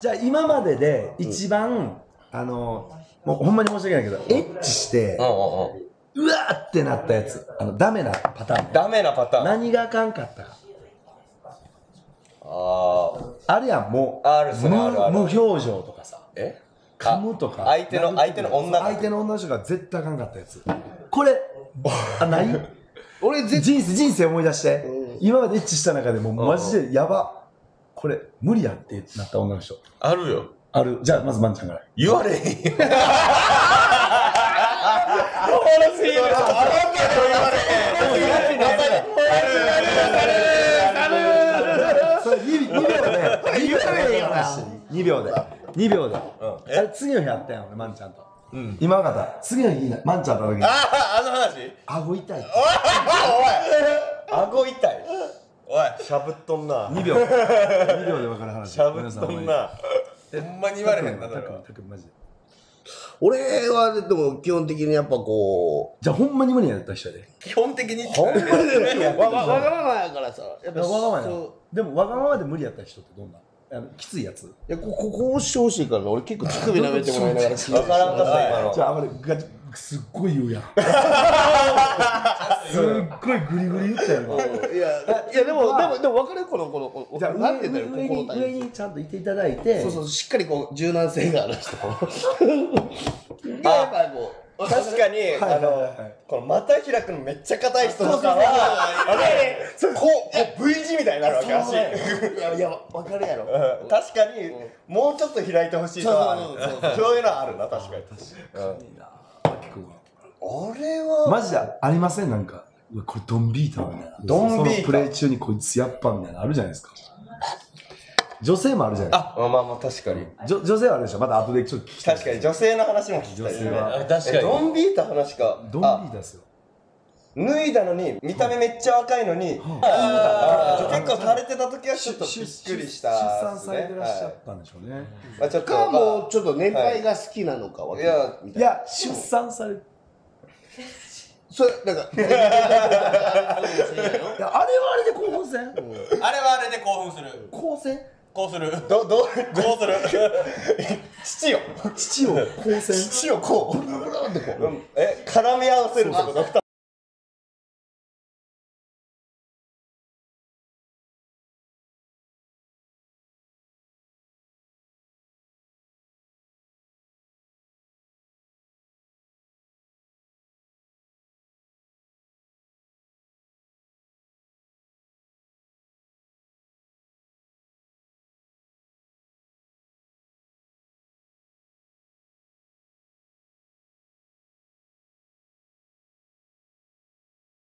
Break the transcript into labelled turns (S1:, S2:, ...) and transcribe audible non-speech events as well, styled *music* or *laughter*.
S1: じゃあ今までで一番、あのもうほんまに申し訳ないけどエッチして
S2: うんうんうん。
S1: うわーってなったやつあのダメなパターン。
S2: ダメなパターン。
S1: 何があかんかった？か
S2: ああ。
S1: あるやんもう。
S2: あるそれあるある。
S1: 無無表情とかさ。
S2: え？
S1: 噛むとか。
S2: 相手の相手の女
S1: 相手の女の人が絶対あかんかったやつ。これあない？*laughs*
S3: 俺絶
S1: 人生人生思い出して、今までエッチした中でもマジでやばこれ無理やってなった女の人。
S2: あるよ。
S1: ある。じゃあまずまんちゃんから。
S2: 言われへんよ。おもろすぎる。あなたと言われへん。
S1: それ 2, 秒で。2秒で。話2秒で2秒で、
S2: ん。
S1: あれ次の日あったやん俺まんちゃんと、今分かった。次の日いいなまんちゃんと
S2: ああ、あの話？
S1: 顎痛い。*laughs* って
S2: 顎痛い。おい、しゃぶっとんな。
S1: 2秒。2秒で分かる話。
S2: しゃぶっとんな。ほんまに言われへんな、
S1: たくマジ。で
S3: 俺はでも基本的にやっぱこ
S1: じゃあほんまに無理やった人やで。
S2: 基本的に。
S3: うわわわがままやからさやっぱ
S1: わがままやでもわがままで無理やった人ってどんな？あのきついやつ。
S3: いやこここうしてほしいからな俺結構乳首舐めてもらいながら。
S2: わからんかった、今の。
S1: じ。ゃああれガチすっごい言うやん *laughs* すっごいグリグリ言ったやん。か
S3: いやいやでもでもでも分かるこのこのこの
S1: じゃあ
S3: なんて言うんだ
S1: 上
S3: ろうここの
S1: に上にちゃんといていただいて。
S3: そうそうしっかりこう柔軟性がある人。*laughs* でやっぱこう
S2: 確かに、あの、この股開くのめっちゃ硬い人とかは、あれ、こう、こう V 字みたいになるわけ、足。
S3: いやいや分かるやろ。
S2: うん。確かに、もうちょっと開いてほしいとはある
S3: そう
S2: いうのはあるな、確かに。俺は、
S1: マジでありません？なんかうわこれドンビーターみたいな。
S2: ドンビーター。
S1: そのプレイ中にこいつやっぱみたいなのあるじゃないですか。女性もあるじゃないですか。
S2: あ、まあまあ確かに。
S1: 女女性はあるでしょ。また後でちょっと聞きたい。
S2: 確かに女性の話も聞きたいですね。
S1: 女性は
S2: あ確かに。ドンビータ話か。
S1: ドンビー
S2: あ
S1: ターですよ。
S2: 脱いだのに、見た目めっちゃ若いのに、あ結構垂れてた時はちょっとびっくりした
S1: 出
S2: っ
S1: 産され。てらっしゃっ
S2: は
S1: たんでしょうね、
S2: い。まあちょっと、
S3: か
S2: まあ
S3: もうちょっと年配が好きなのかわかんない。
S1: いや出産されて
S3: それなんか。
S1: いやあれはあれで興奮せん？
S4: あれはあれで興奮する。
S1: 興奮？
S4: こうする。
S2: ど、どう、
S4: こうする。
S2: 父よ。
S1: 父を興奮？
S2: 父をこう。うんえ、絡み合わせるってこと？